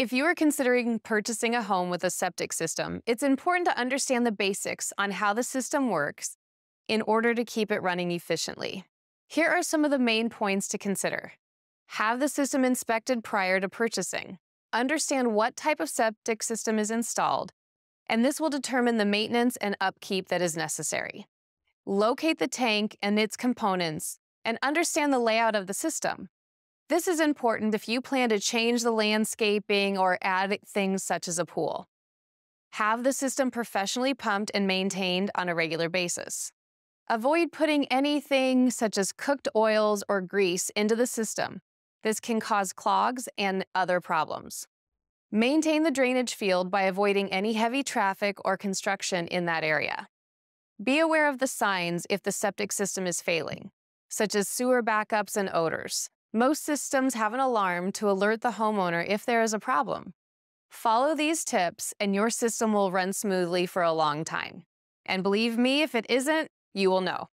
If you are considering purchasing a home with a septic system, it's important to understand the basics on how the system works in order to keep it running efficiently. Here are some of the main points to consider. Have the system inspected prior to purchasing. Understand what type of septic system is installed, and this will determine the maintenance and upkeep that is necessary. Locate the tank and its components, and understand the layout of the system. This is important if you plan to change the landscaping or add things such as a pool. Have the system professionally pumped and maintained on a regular basis. Avoid putting anything such as cooked oils or grease into the system. This can cause clogs and other problems. Maintain the drainage field by avoiding any heavy traffic or construction in that area. Be aware of the signs if the septic system is failing, such as sewer backups and odors. Most systems have an alarm to alert the homeowner if there is a problem. Follow these tips and your system will run smoothly for a long time. And believe me, if it isn't, you will know.